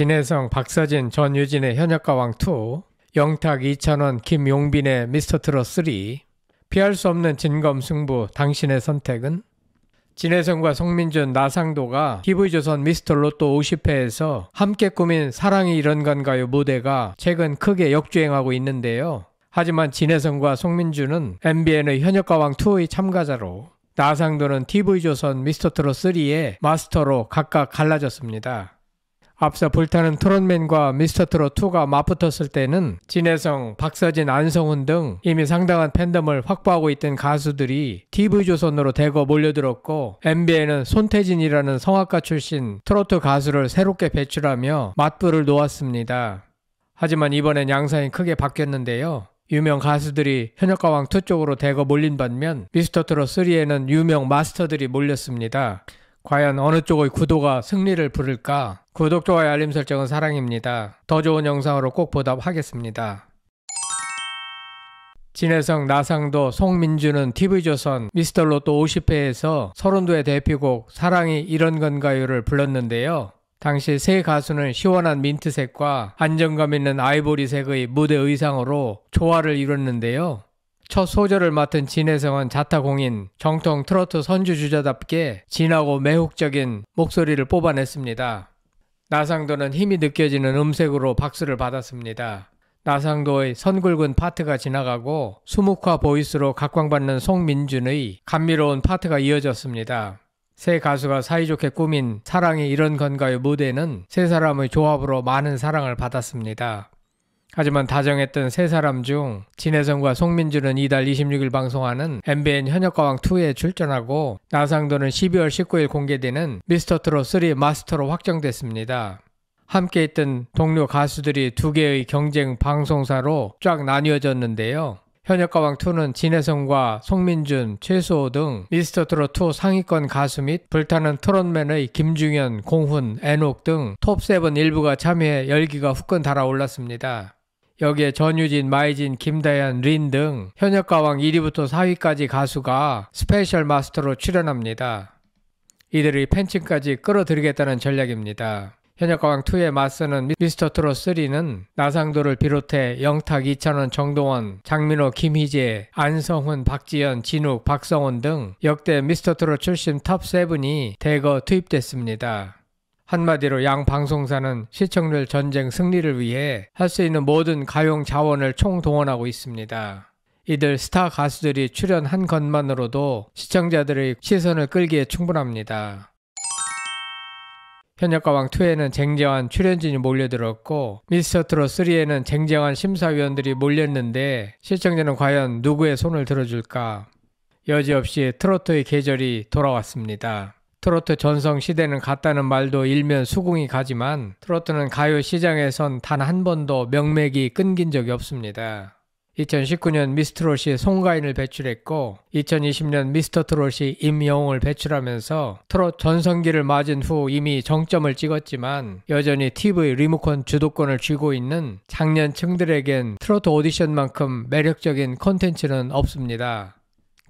진혜성, 박서진, 전유진의 현역가왕 2, 영탁, 이찬원, 김용빈의 미스터트롯 3, 피할 수 없는 진검승부, 당신의 선택은? 진혜성과 송민준, 나상도가 TV조선 미스터 로또 50회에서 함께 꾸민 사랑이 이런 건가요 무대가 최근 크게 역주행하고 있는데요. 하지만 진혜성과 송민준은 MBN의 현역가왕 투어의 참가자로 나상도는 TV조선 미스터트롯 3의 마스터로 각각 갈라졌습니다. 앞서 불타는 트롯맨과 미스터 트롯 2가 맞붙었을 때는 진혜성, 박서진, 안성훈 등 이미 상당한 팬덤을 확보하고 있던 가수들이 TV조선으로 대거 몰려들었고 MBN은 손태진이라는 성악가 출신 트로트 가수를 새롭게 배출하며 맞불을 놓았습니다. 하지만 이번엔 양상이 크게 바뀌었는데요. 유명 가수들이 현역가왕 2 쪽으로 대거 몰린 반면 미스터 트롯 3에는 유명 마스터들이 몰렸습니다. 과연 어느 쪽의 구도가 승리를 부를까? 구독, 좋아요, 알림 설정은 사랑입니다. 더 좋은 영상으로 꼭 보답하겠습니다. 진혜성, 나상도, 송민주는 TV조선 미스터 로또 50회에서 서른도의 대표곡 사랑이 이런 건가요를 불렀는데요. 당시 세 가수는 시원한 민트색과 안정감 있는 아이보리색의 무대 의상으로 조화를 이뤘는데요. 첫 소절을 맡은 진혜성은 자타공인 정통 트로트 선주 주자답게 진하고 매혹적인 목소리를 뽑아냈습니다. 나상도는 힘이 느껴지는 음색으로 박수를 받았습니다. 나상도의 선굵은 파트가 지나가고 수묵화 보이스로 각광받는 송민준의 감미로운 파트가 이어졌습니다. 세 가수가 사이좋게 꾸민 사랑이 이런 건가요 무대는 세 사람의 조합으로 많은 사랑을 받았습니다. 하지만 다정했던 세 사람 중 진혜성과 송민주는 이달 26일 방송하는 MBN 현역가왕2에 출전하고 나상도는 12월 19일 공개되는 미스터트롯 3 마스터로 확정됐습니다. 함께 있던 동료 가수들이 두 개의 경쟁 방송사로 쫙 나뉘어졌는데요. 현역가왕2는 진해성과 송민준, 최수호 등 미스터트롯2 상위권 가수 및 불타는 트롯맨의 김중연, 공훈, 에녹 등 톱7 일부가 참여해 열기가 후끈 달아올랐습니다. 여기에 전유진, 마이진, 김다현, 린 등 현역 가왕 1위부터 4위까지 가수가 스페셜 마스터로 출연합니다. 이들의 팬층까지 끌어들이겠다는 전략입니다. 현역 가왕 2에 맞서는 미스터 트롯 3는 나상도를 비롯해 영탁, 이찬원, 정동원, 장민호, 김희재, 안성훈, 박지현, 진욱, 박성훈 등 역대 미스터 트롯 출신 탑 7이 대거 투입됐습니다. 한마디로 양 방송사는 시청률 전쟁 승리를 위해 할 수 있는 모든 가용 자원을 총동원하고 있습니다. 이들 스타 가수들이 출연한 것만으로도 시청자들의 시선을 끌기에 충분합니다. 현역가왕 2에는 쟁쟁한 출연진이 몰려들었고 미스터트롯 3에는 쟁쟁한 심사위원들이 몰렸는데 시청자는 과연 누구의 손을 들어줄까? 여지없이 트로트의 계절이 돌아왔습니다. 트로트 전성 시대는 갔다는 말도 일면 수긍이 가지만 트로트는 가요 시장에선 단 한 번도 명맥이 끊긴 적이 없습니다. 2019년 미스트롯이 송가인을 배출했고 2020년 미스터트롯이 임영웅을 배출하면서 트롯 전성기를 맞은 후 이미 정점을 찍었지만 여전히 TV 리모컨 주도권을 쥐고 있는 장년층들에겐 트로트 오디션만큼 매력적인 콘텐츠는 없습니다.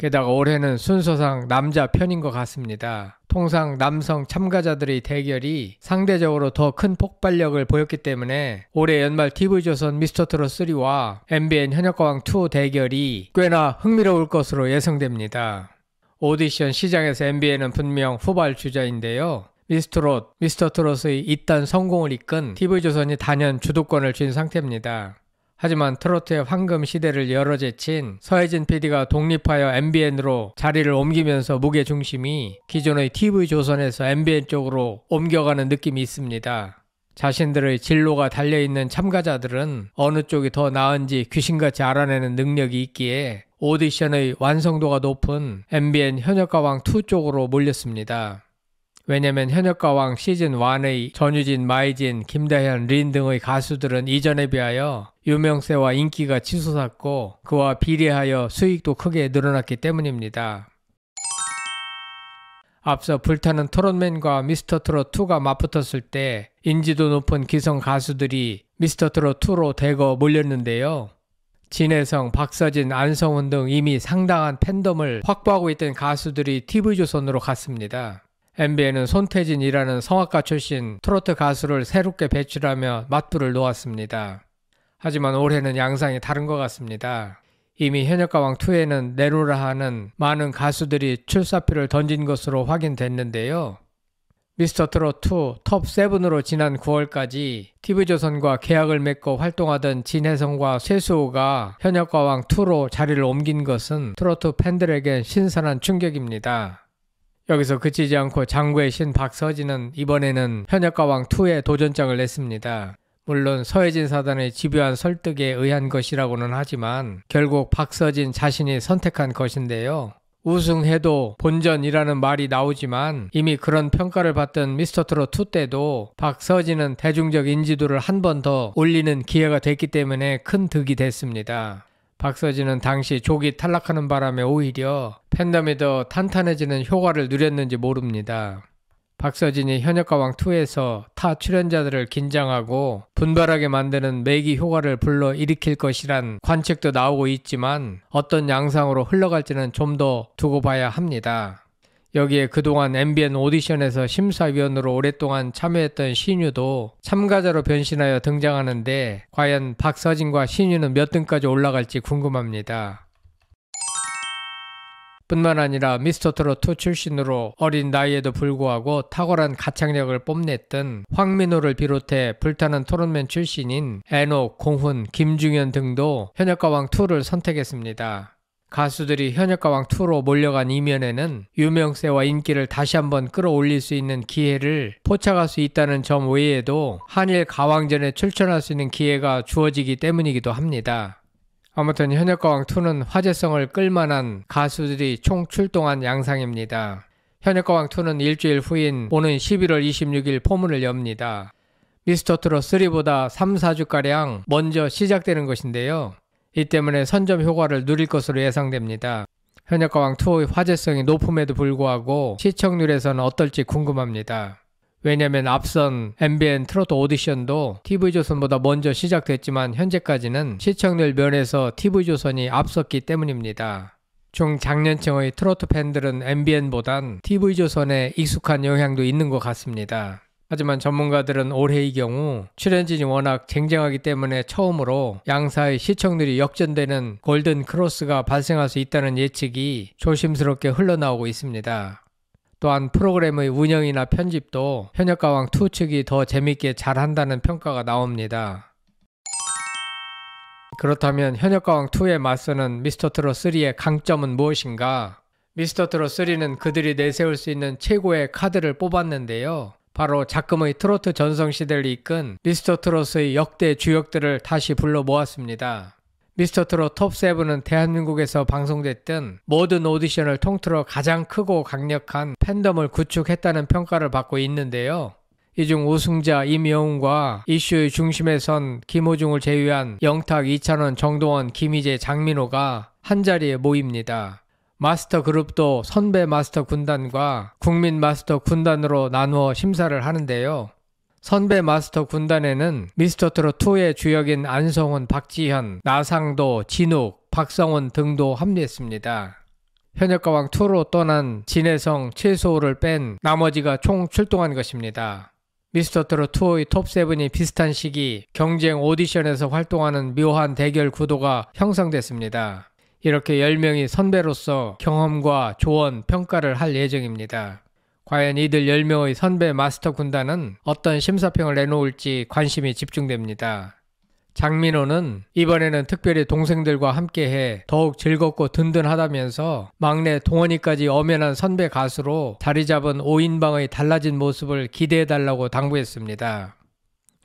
게다가 올해는 순서상 남자 편인 것 같습니다. 통상 남성 참가자들의 대결이 상대적으로 더 큰 폭발력을 보였기 때문에 올해 연말 TV조선 미스터트롯 3와 MBN 현역가왕 2 대결이 꽤나 흥미로울 것으로 예상됩니다. 오디션 시장에서 MBN은 분명 후발 주자인데요. 미스트롯, 미스터트롯의 이딴 성공을 이끈 TV조선이 단연 주도권을 쥔 상태입니다. 하지만 트로트의 황금 시대를 열어제친 서혜진 PD가 독립하여 MBN으로 자리를 옮기면서 무게 중심이 기존의 TV조선에서 MBN 쪽으로 옮겨가는 느낌이 있습니다. 자신들의 진로가 달려있는 참가자들은 어느 쪽이 더 나은지 귀신같이 알아내는 능력이 있기에 오디션의 완성도가 높은 MBN 현역가왕 2 쪽으로 몰렸습니다. 왜냐면 현역가왕 시즌1의 전유진, 마이진, 김다현, 린 등의 가수들은 이전에 비하여 유명세와 인기가 치솟았고 그와 비례하여 수익도 크게 늘어났기 때문입니다. 앞서 불타는 트롯맨과 미스터 트롯2가 맞붙었을 때 인지도 높은 기성 가수들이 미스터 트롯2로 대거 몰렸는데요. 진혜성, 박서진, 안성훈 등 이미 상당한 팬덤을 확보하고 있던 가수들이 TV조선으로 갔습니다. MBN은 손태진이라는 성악가 출신 트로트 가수를 새롭게 배출하며 맞불을 놓았습니다. 하지만 올해는 양상이 다른 것 같습니다. 이미 현역가왕 2에는 내로라 하는 많은 가수들이 출사표를 던진 것으로 확인됐는데요. 미스터 트롯 2 톱 7으로 지난 9월까지 TV조선과 계약을 맺고 활동하던 진혜성과 쇠수호가 현역가왕 2로 자리를 옮긴 것은 트로트 팬들에겐 신선한 충격입니다. 여기서 그치지 않고 장구의 신 박서진은 이번에는 현역가왕 2에 도전장을 냈습니다. 물론 서혜진 사단의 집요한 설득에 의한 것이라고는 하지만 결국 박서진 자신이 선택한 것인데요. 우승해도 본전이라는 말이 나오지만 이미 그런 평가를 받던 미스터 트롯 2 때도 박서진은 대중적 인지도를 한 번 더 올리는 기회가 됐기 때문에 큰 득이 됐습니다. 박서진은 당시 족이 탈락하는 바람에 오히려 팬덤이 더 탄탄해지는 효과를 누렸는지 모릅니다. 박서진이 현역가왕2에서 타 출연자들을 긴장하고 분발하게 만드는 매기 효과를 불러 일으킬 것이란 관측도 나오고 있지만 어떤 양상으로 흘러갈지는 좀 더 두고 봐야 합니다. 여기에 그동안 MBN 오디션에서 심사위원으로 오랫동안 참여했던 신유도 참가자로 변신하여 등장하는데 과연 박서진과 신유는 몇 등까지 올라갈지 궁금합니다. 뿐만 아니라 미스터 트롯 2 출신으로 어린 나이에도 불구하고 탁월한 가창력을 뽐냈던 황민호를 비롯해 불타는 토론맨 출신인 애녹, 공훈, 김중현 등도 현역가왕 2를 선택했습니다. 가수들이 현역가왕 2로 몰려간 이면에는 유명세와 인기를 다시 한번 끌어올릴 수 있는 기회를 포착할 수 있다는 점 외에도 한일 가왕전에 출전할 수 있는 기회가 주어지기 때문이기도 합니다. 아무튼 현역가왕2는 화제성을 끌만한 가수들이 총 출동한 양상입니다. 현역가왕2는 일주일 후인 오는 11월 26일 포문을 엽니다. 미스터트롯 3보다 3, 4주가량 먼저 시작되는 것인데요. 이 때문에 선점 효과를 누릴 것으로 예상됩니다. 현역가왕2의 화제성이 높음에도 불구하고 시청률에서는 어떨지 궁금합니다. 왜냐면 앞선 MBN 트로트 오디션도 TV조선보다 먼저 시작됐지만 현재까지는 시청률 면에서 TV조선이 앞섰기 때문입니다. 중장년층의 트로트 팬들은 MBN보단 TV조선에 익숙한 영향도 있는 것 같습니다. 하지만 전문가들은 올해의 경우 출연진이 워낙 쟁쟁하기 때문에 처음으로 양사의 시청률이 역전되는 골든 크로스가 발생할 수 있다는 예측이 조심스럽게 흘러나오고 있습니다. 또한 프로그램의 운영이나 편집도 현역가왕 2 측이 더 재밌게 잘한다는 평가가 나옵니다. 그렇다면 현역가왕 2에 맞서는 미스터 트롯 3의 강점은 무엇인가? 미스터 트롯 3는 그들이 내세울 수 있는 최고의 카드를 뽑았는데요. 바로 작금의 트로트 전성시대를 이끈 미스터 트롯의 역대 주역들을 다시 불러 모았습니다. 미스터 트롯 톱7은 대한민국에서 방송됐던 모든 오디션을 통틀어 가장 크고 강력한 팬덤을 구축했다는 평가를 받고 있는데요. 이 중 우승자 임영웅과 이슈의 중심에 선 김호중을 제외한 영탁, 이찬원, 정동원, 김희재, 장민호가 한자리에 모입니다. 마스터 그룹도 선배 마스터 군단과 국민 마스터 군단으로 나누어 심사를 하는데요. 선배 마스터 군단에는 미스터트롯2의 주역인 안성훈, 박지현, 나상도, 진욱, 박성훈 등도 합류했습니다. 현역가왕 2로 떠난 진혜성, 최소호를 뺀 나머지가 총 출동한 것입니다. 미스터트롯 2의 톱7이 비슷한 시기 경쟁 오디션에서 활동하는 묘한 대결 구도가 형성됐습니다. 이렇게 10명이 선배로서 경험과 조언, 평가를 할 예정입니다. 과연 이들 10명의 선배 마스터 군단은 어떤 심사평을 내놓을지 관심이 집중됩니다. 장민호는 이번에는 특별히 동생들과 함께해 더욱 즐겁고 든든하다면서 막내 동원이까지 엄연한 선배 가수로 자리 잡은 5인방의 달라진 모습을 기대해달라고 당부했습니다.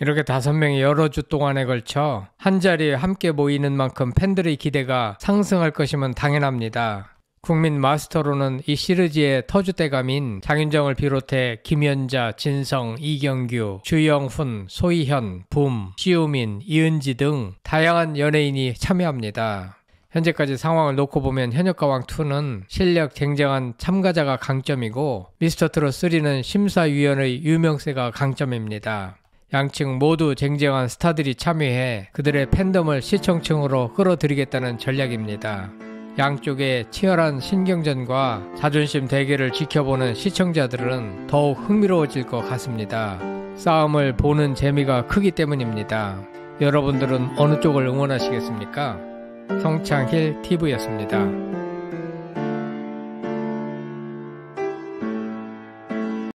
이렇게 다섯 명이 여러 주 동안에 걸쳐 한 자리에 함께 모이는 만큼 팬들의 기대가 상승할 것이면 당연합니다. 국민 마스터로는 이 시리즈의 터줏대감인 장윤정을 비롯해 김연자, 진성, 이경규, 주영훈, 소희현, 붐, 시우민, 이은지 등 다양한 연예인이 참여합니다. 현재까지 상황을 놓고 보면 현역가왕2는 실력 쟁쟁한 참가자가 강점이고 미스터트롯3는 심사위원의 유명세가 강점입니다. 양측 모두 쟁쟁한 스타들이 참여해 그들의 팬덤을 시청층으로 끌어들이겠다는 전략입니다. 양쪽의 치열한 신경전과 자존심 대결을 지켜보는 시청자들은 더욱 흥미로워질 것 같습니다. 싸움을 보는 재미가 크기 때문입니다. 여러분들은 어느 쪽을 응원하시겠습니까? 성창힐 TV였습니다.